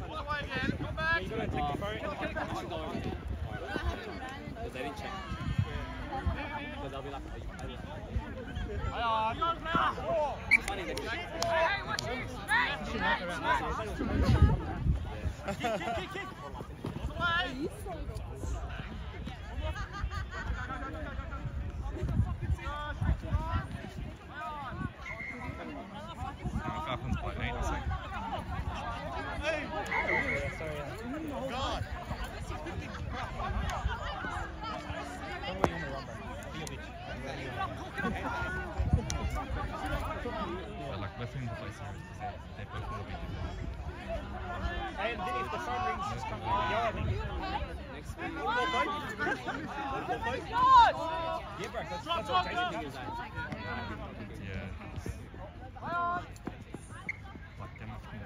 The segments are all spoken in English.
You gotta take the phone. But they didn't check. But they'll be like, it's funny that like we're filming the place here because they, they both want to be And if the phone rings, just come yeah, I think. next week. Yeah, bro, that's, that's what Jason does. Yeah. Like they're much more.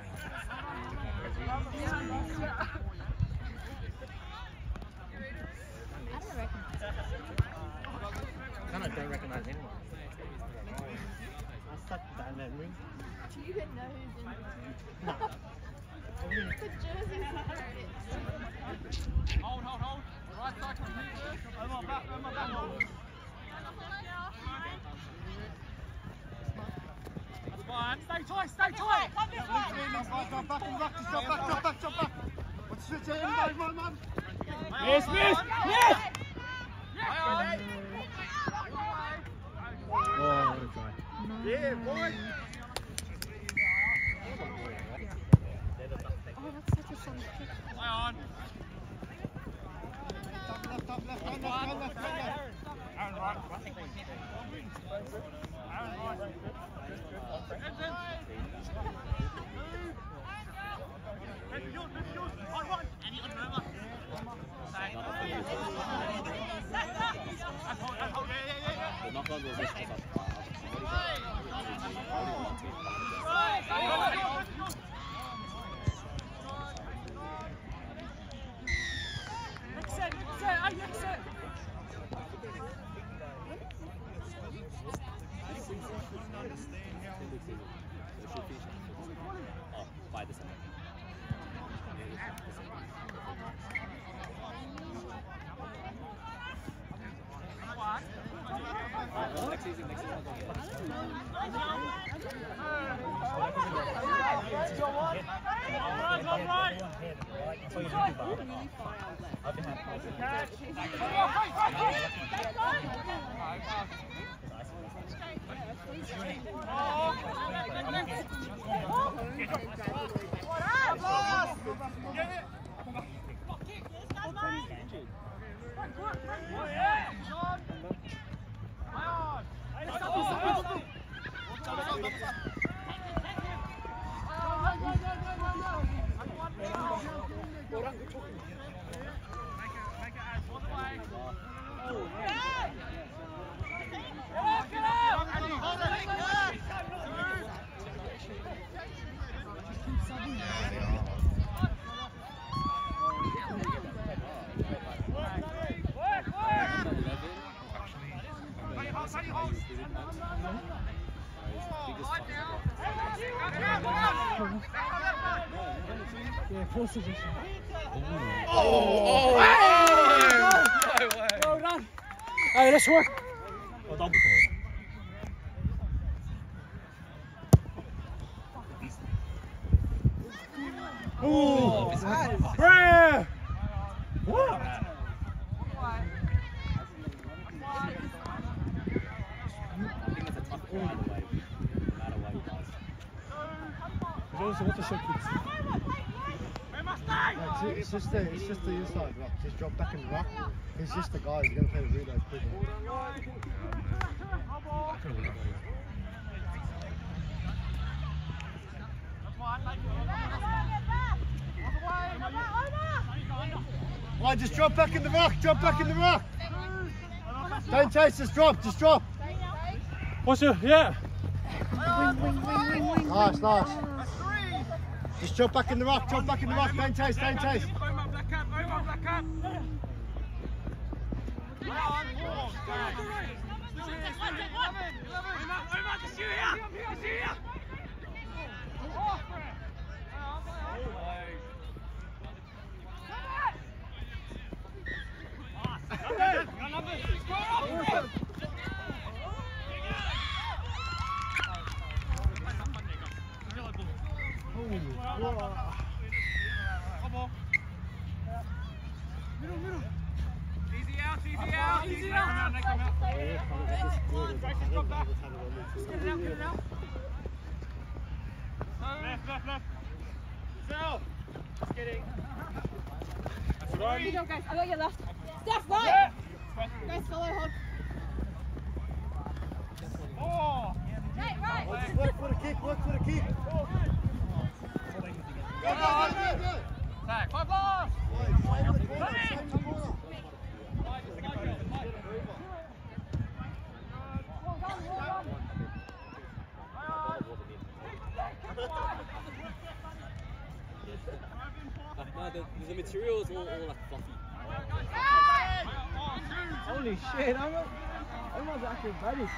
I don't recognize anyone. I suck bad memory. Do you even know who's in the No. team? The jerseys are Hold, hold, hold. Right side from here. Over on back, over on back. That's fine. Stay tight, stay tight. Jump back and back, jump back, jump back, jump back. What's it saying, man, man, man? Miss, miss, miss! Oh, what a try. Yeah, boy. Oh, that's such a fun kick. Just like, Next set, next set, hey, next set. oh, by December. Oh, next season, Right, on Yeah, force position. Oh! Well done. Hey, let's work. Well done. Ooh. Bruh. What? I think it's a tough call either way, no matter what he does. There's also what the shot kicks. Like, it's, it's just the it's just the inside rock. Just drop back in the rock. It's just the guys. You're gonna play the reload quicker. Oh, just drop back in the rock. Drop back in the rock. Don't chase. Just drop. Just drop. What's your, yeah. Nice, nice. Just jump back in the rock. jump back in the rock. Don't chase. Don't chase. Omar, out, come out. Jason, drop back. Get it out, get it out. Left, left, left. Sell. Just kidding. That's right. Here you go, guys. I got your left. Steph, right. Guys, follow hard. Oh. Right, right. Look for the kick. Look for the kick. Holy shit, I'm a, I'm a acrobatic.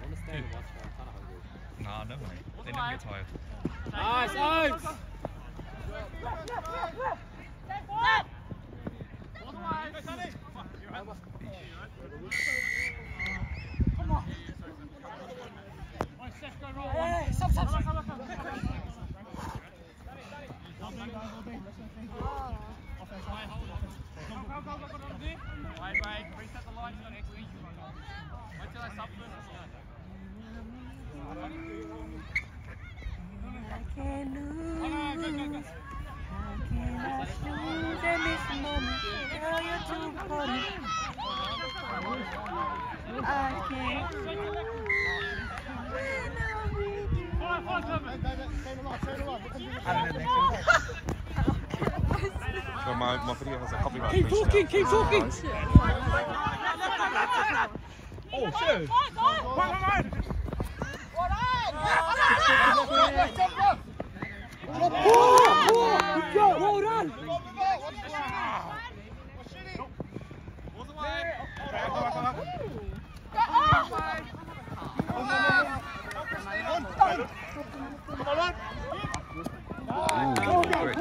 I understand the watch, but I'm kind of hungry. Nah, no way. They never get tired. Nice, Oaks! Wait, wait, reset the line for next week. Wait till I stop first. Oh, no, go, go, go. Fire, fire, cover. Stay in the line. Stay in the line. Look on the other side. So my, my video has a copyright. Keep infringement talking, now. keep talking. Oh, shit. Good job, well done. Balls away. Ooh, great.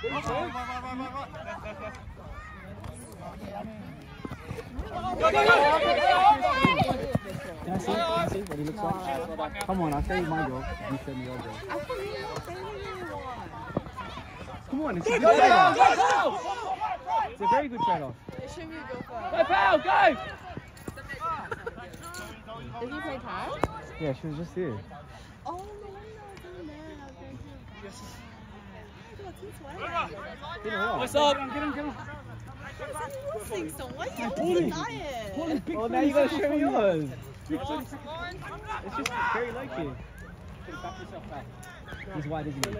Can I see? Can I see what he looks like? Come on, I'll show you my job. You show me your job. Come on, it's a good trade-off. It's a very good trade-off. Show me a go for Go, pal, go! Did he play tag? Yeah, she was just here. Oh, no wonder I was in there. Okay, good. God, since when? What's up? Get him, get him, get him. What's he wrestling so? Why are you Paulie. always diet? Oh, now you gotta show me yours. It's just very low key. Back yourself back. He's white, isn't he?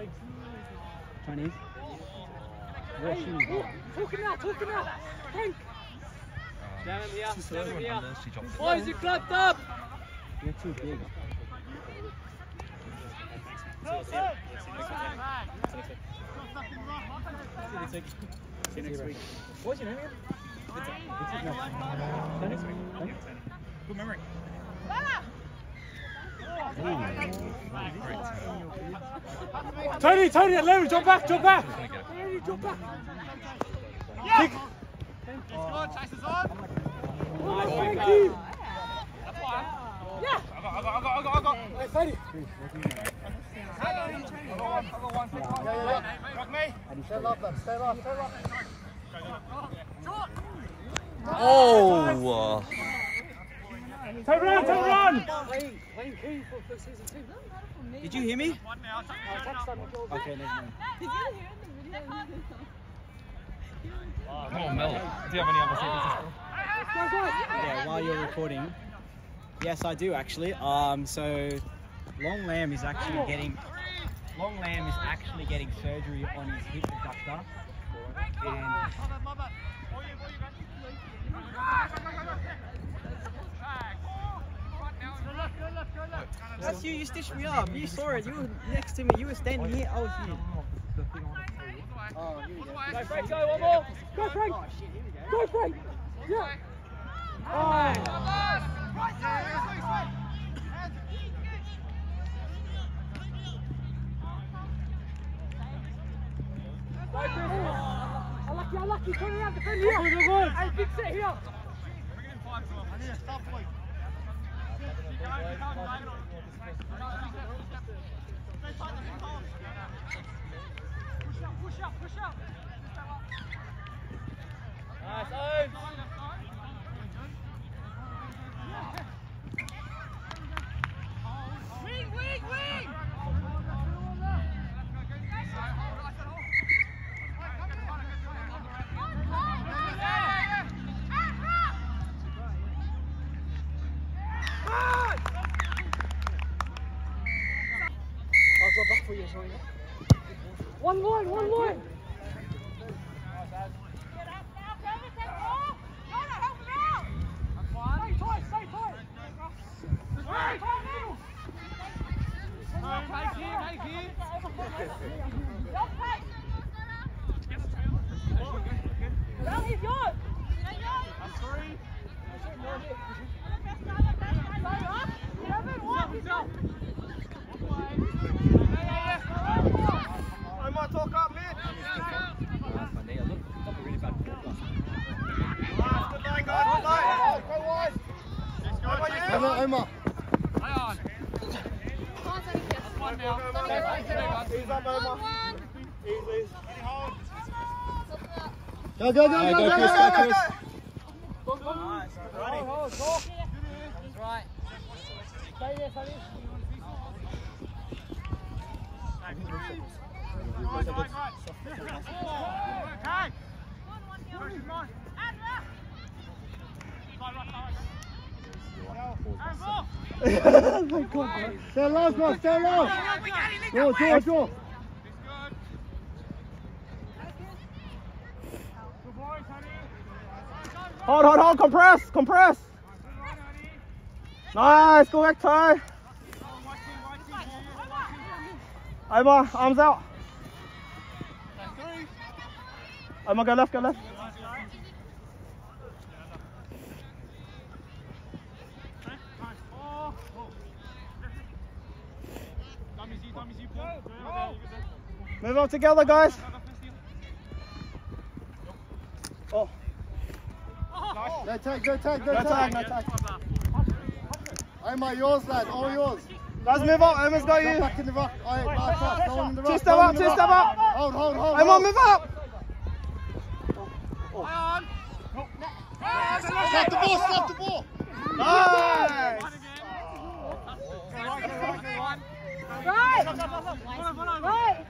Chinese? Where's she? Talking now, talking now! Frank! Down in here, down in here. Boys, you clapped up! You're too big. See you next week. What's your name again? Vincent. No. Good memory. Tony, Tony, let him drop back, drop back. gonna Tony, drop back. Kick. Oh, uh, thank you. That's fine. Yeah. I got, I got, I got, I got, I got. Hey, Tony. I got one, I got one. Yeah, yeah, yeah. Got me. Stay low, lad. Stay low. Stay low. Oh! Turn around, turn around. Did you hear me? Okay, never mind. He's gonna hear in the video. Come on, Mel. Do you have any other sentences? Yeah, while you're recording. Yes, I do actually. Um, so Long Lamb is actually getting Long Lamb is actually getting surgery on his hip adductor. And that's you, you stitched me up. You saw it. You were next to me. You were standing here. I was here. Oh, here we go. Go, Frank, go, one more. Go, Frank. Oh, shit, here we go. Go, Frank. Yeah. Unlucky, unlucky, turn around, defend here. Hey, big set here. I need a stop point. Push up, push up, push up. Nice, Owen. Wing, wing, wing. I'll go back for you, sorry. One line, one line. Stay tight, stay tight. Stay tight, middle. Take him, take him. That is yours. That's three. Seven, one. I might talk up mid. Last one there. Look, took a really bad fall last Good line, guys. Good line. Go wide. Omar, Omar. One now. Ease up, Omar. Ease, ease. Go, go, go, go, go, go, go, go. go, go. Nice. Running. Go, go, go. That's right. Stay there, Sonny. Stay low, bro. Stay low. Draw, draw, draw. Hold, hold, hold. Compress, compress. Nice. Go back, Ty. Omar, arms out. Omar, go left, go left. Move on together, guys. Oh, Go tag, go tag, go no tag, tag. tag. Omar, yours, lad. All yours. Guys, move up. Omar's got you. back in the rock. All right, last pass. Go on in the rock. Two step on up, two step up. Hold, hold, hold. Omar, hold. move up. Stop the ball, stop the ball. Nice. Right. Right.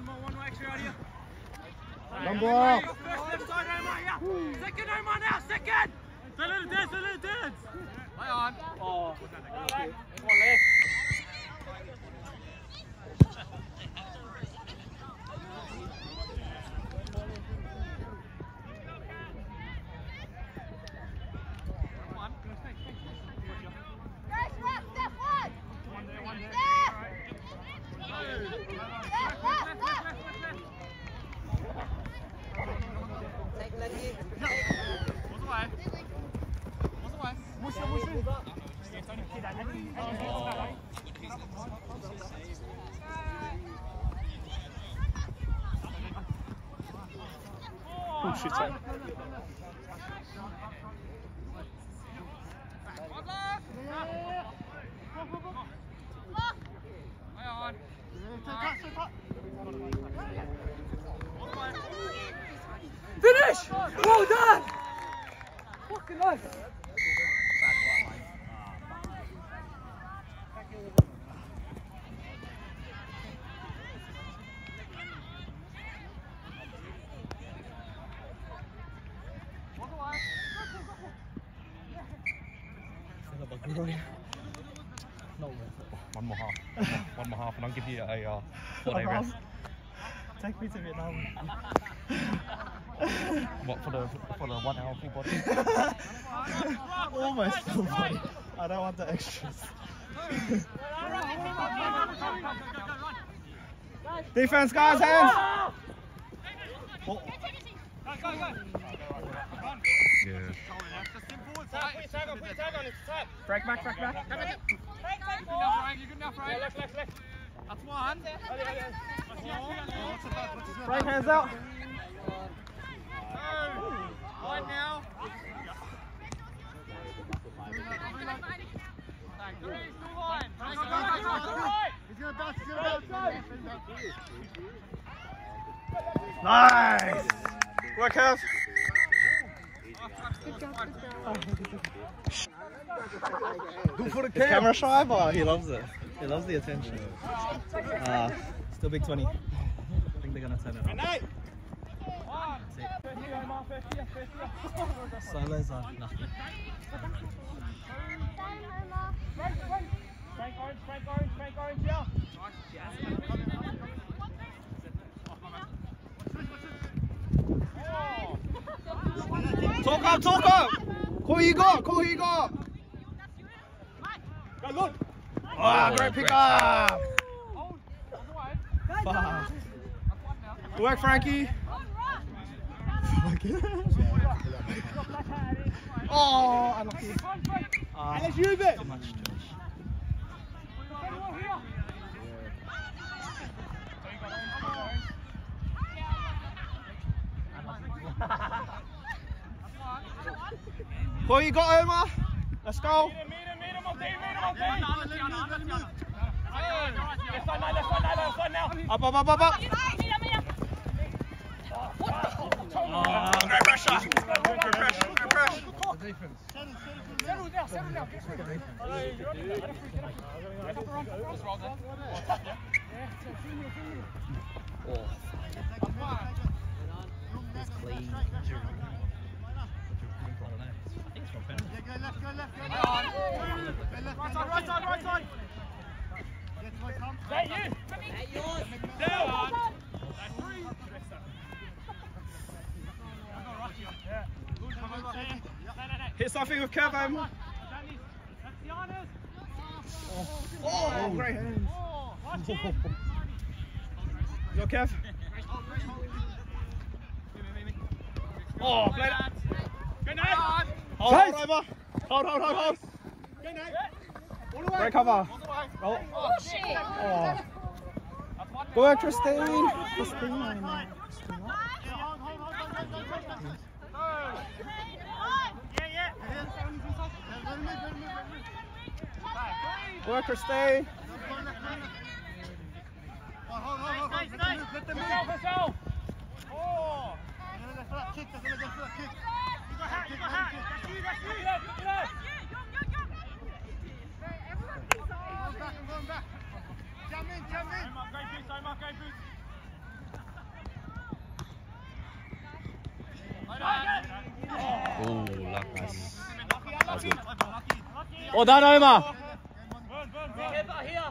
One more, one more, extra out here. Number off. First left side, Omar, yeah. Second, Omar, now, second. Stay little dance, stay little dance. Play oh. on. Oh, shit, sorry. Finish! Well done! Fucking nice. One more half. One more half, and I'll give you a uh, four day rest. Take me to Vietnam. What for the for the one hour full body? Almost full body. I don't want the extras. Defense, guys, hands! Oh, Yeah. Frank back, Frank back. That's one. Frank, hands out. One now. He's gonna bounce, he's gonna bounce. Nice! Work, Kev. Go for the Is camera shy, but he loves it. He loves the attention. Uh, still big 20. I think they're gonna turn it on. Solos are nothing. Talk up, talk up! Call you got, call you got! Go, good. Ah, great pick up! Hold. Hold the way. Fast. Good work, Frankie. oh, unlucky. Uh, Let's use it. much, too much. You got, Omar? Let's go. Meet him, meet him Up, up, up, up, up. Oh, great pressure. Great pressure, great pressure. Settle down, settle down. Right side, right side, right side. That you. Down. Hit something with Kev, Omar. Oh, oh great hands. Oh, Yo, Kev. Oh, play that. Good night. Hold, hold, Omar. Hold, hold, hold, hold. Great cover. All the way. Oh. Oh. shit. Oh. Go work, Christine. Christine. Go work, Christine. Let them move. Yourself. Oh. Kick, that's gonna go for that kick. You got hat, you got hat. That's you, that's you. Left, left. Going back, I'm going back. Jam in, jam in. Omar, great boost, Omar, great boost. Oh, lucky. That's good. Well done, Omar. Burn, burn, burn. here.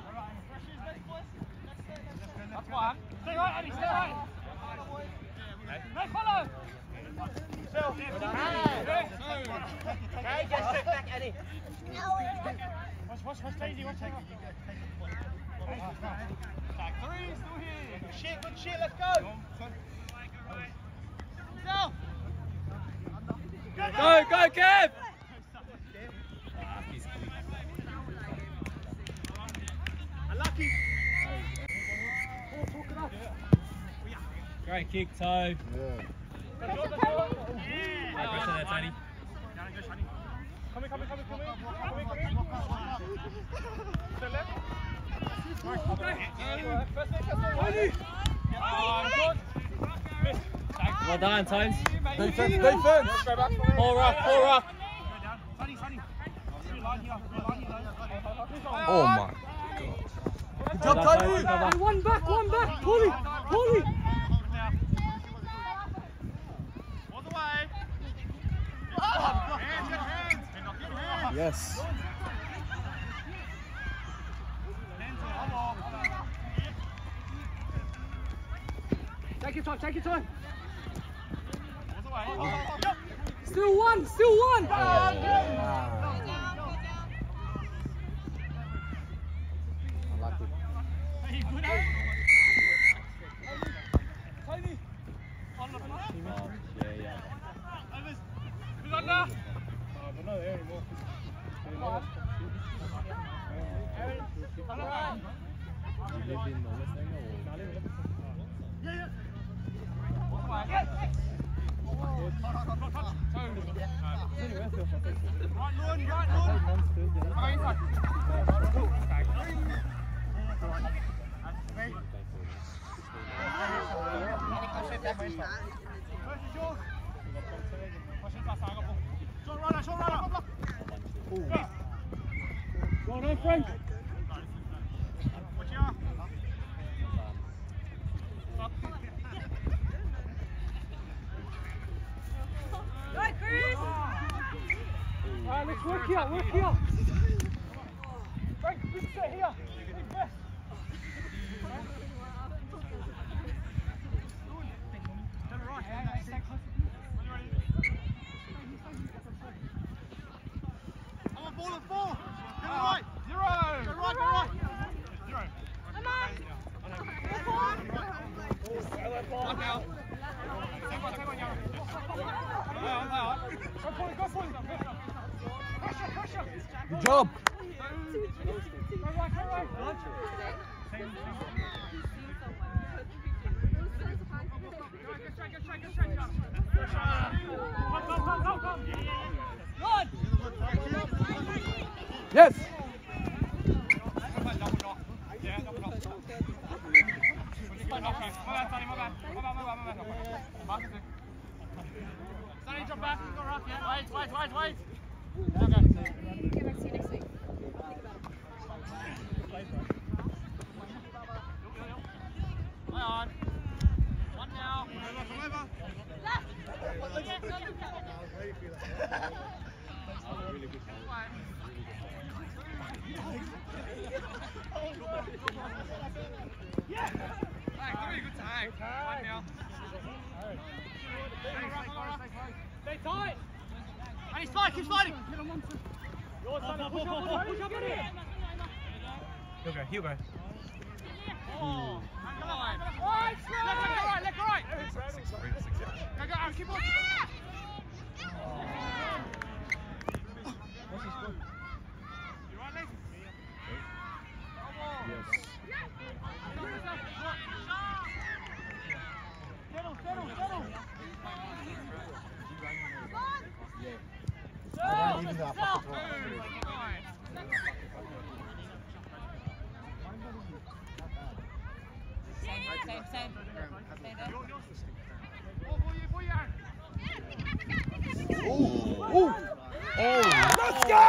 That's one. Stay right, Eddie, stay right. No, follow. Self. Okay, just step back, Eddie. Watch, Daisy, watch, take Back three, still here. Good shit, good shit, let's go. Self. Go, go, Kev. Great kick, toe. Yeah. Great pressure there, Tony. Come in, come in, come in, come in. Come in, Well done, Tones. Defense, defense. Go back for it. Rock, pull rock. Sunny, sunny. Line here, line here. Oh my. Good job, Tony. One back, one back. Pull it, pull it. All the way. Hands, get hands. Hands. Yes. your time, take your time. Still one, still one. Well done, Frank. Magan, Magan. Magan, Magan, Magan. Pass it. Sonny, drop back and go rock, yeah? Wait, wait, wait, wait. Okay. Get back to you next week. Think about it. Hang on. One now. Come over, come over. Left. Left. Left. Left. Left. Tag. One now. Stay tight. And he's sliding, keep sliding. Yours, son. Push up, push up, push up in here. He'll go. Oh, He'll go. Come on. Let go right, let go right. Six, three, six. Go, go, Aaron, keep on. You right, Lee? Settle, settle, settle. I even that fucking draw. Same, same. Stay there. Oh, boy, you, boy, you, Aaron. Ooh. Ooh. Oh. Let's go.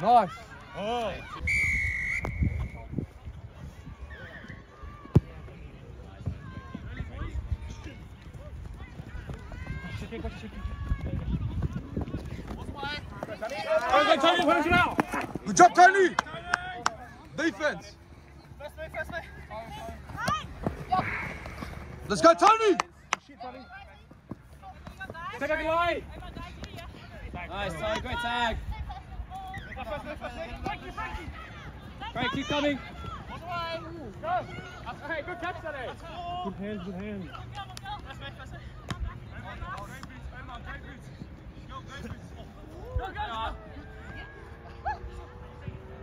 Nice. Oh. Good job, Tony. Defense. Let's go, Tony. Take back in line. Nice, Ty, great tag. Frank, keep coming. Go. Hey, good catch, Sonny. Good hands, good hands.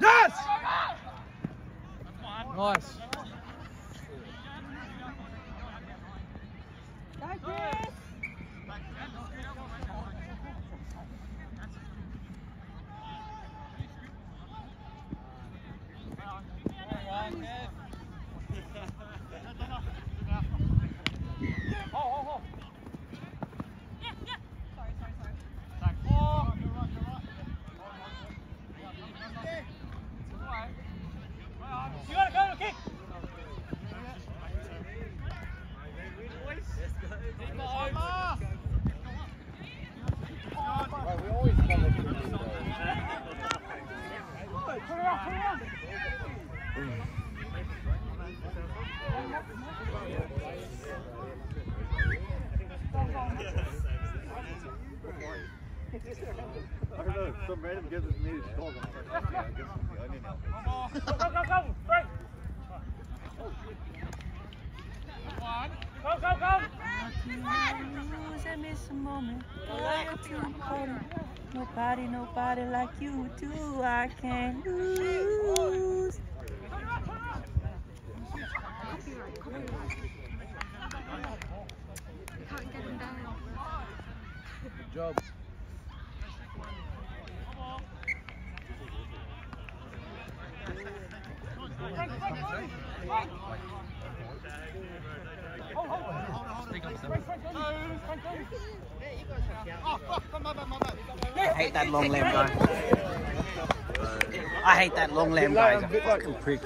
Yes. Nice. Go, Chris! I don't know, some random gives us me his dog. I'm like, yeah, I guess I'm the onion now. Go, go, go, go! Frank! Go, go, go! lose and miss a moment. But you're too important. Nobody, nobody like you do. I can't lose. Good job. I hate that long lamb guy. I hate that long lamb guy. He's a fucking prick.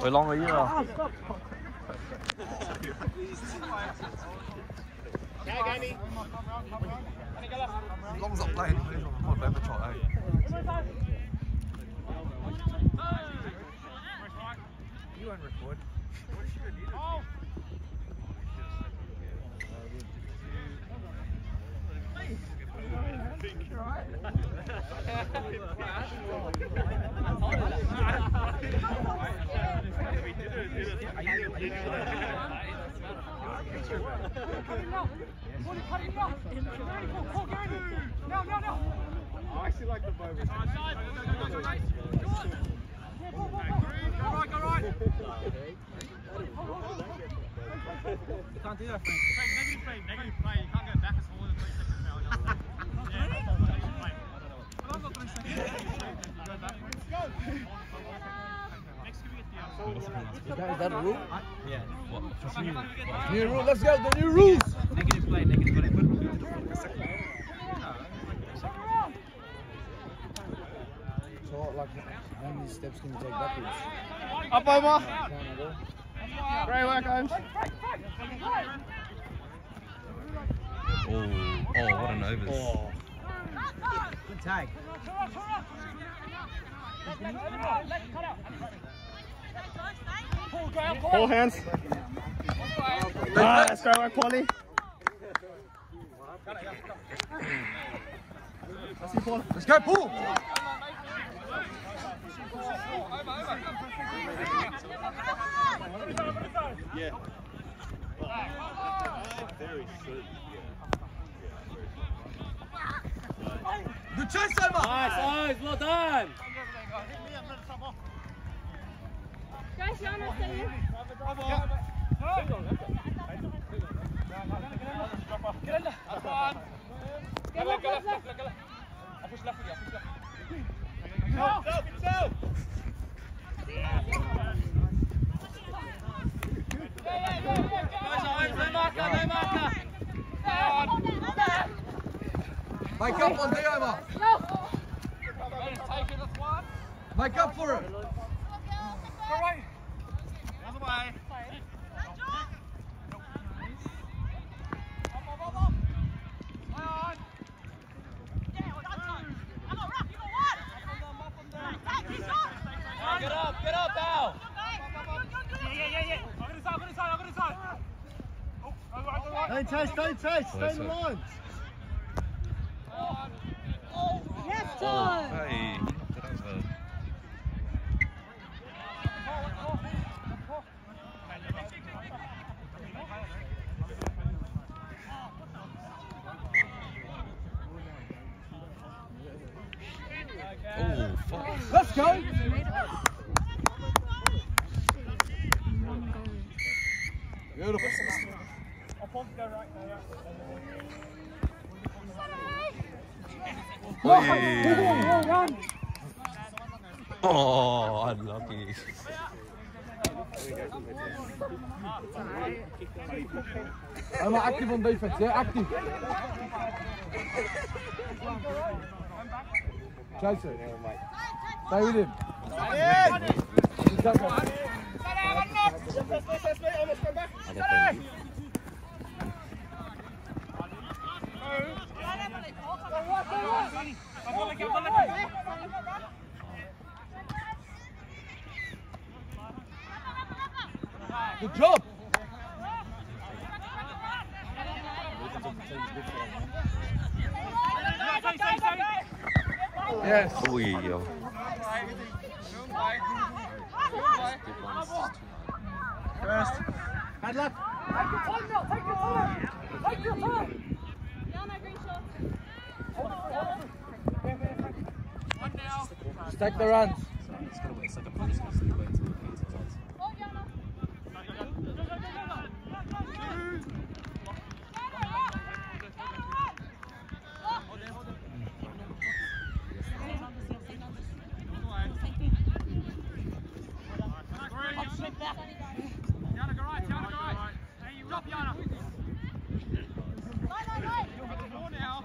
How long are you? Now? As long as I'm playing, I'm chart, eh? You won't record. I actually like the moment. Can't do that, Frank. Negative play, negative play. You can't go back as forward as 30 seconds now. Yeah, negative play. But I'm not 30 seconds. You go backwards. Next, can we get the outside? Is that, is that a rule? What? New rule, let's go, the new rules! Negative play, negative play. Put- So, like, how many steps can you take backwards? Up, Omar. Can't at all. Great work, Holmes. Oh, oh, what an overs. Good tag. All hands. Ah, that's great work, Polly. Let's go, Paul! Yeah. Very soon. Good chase, Omar! Nice, nice, well done. Guys, you understand? Get left, left, left. Make up on Omar! Make up for it! Other way. Get up, get up, Al. Yeah, yeah, yeah, yeah. I'm gonna side, I'm gonna side, I'm gonna side. Oh, go right, go right. Don't chase, don't chase, stay in the Closer. lines. Yes, Oh, John. hey, he knocked it. Oh, fuck. Let's go! Beautiful. Hey. Oh, unlucky. I'm active on defense, yeah, active. Chase it. Stay with him. Just go, go. Good job. Yes. Oh, Ui, yo. First. Bad luck. Stack the runs. It's gonna wait. It's like a police gonna wait until the painting's on. Jana, go right, Jana, go right. Hey, you up, Jana. Go now.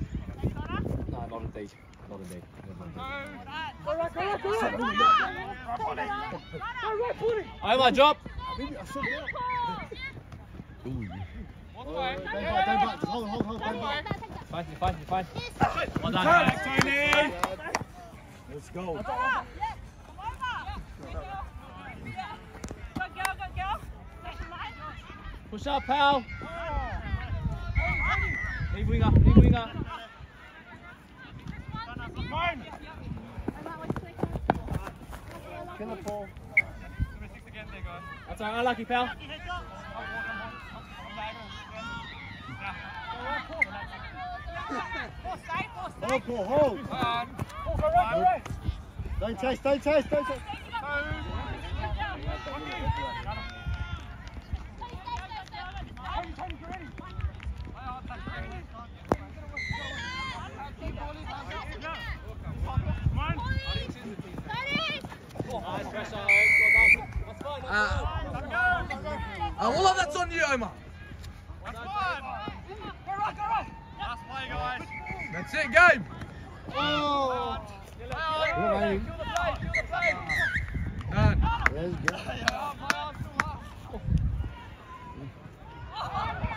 cup. Not indeed. Not indeed. Over, drop. Maybe I should go. Ui. Don't back, don't back. Just hold, hold, hold. Don't back. Fine, fine, fine. Well done. Let's go. Push up, pal. Leave winger, leave winger. Kill the ball. That's alright, unlucky, pal. Hold, Paul, hold. Don't chase, don't chase, don't chase. Uh, uh, all of that's on you, Omar. That's play, guys. That's it, game. Oh. oh. Done. Let's go.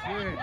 Shit.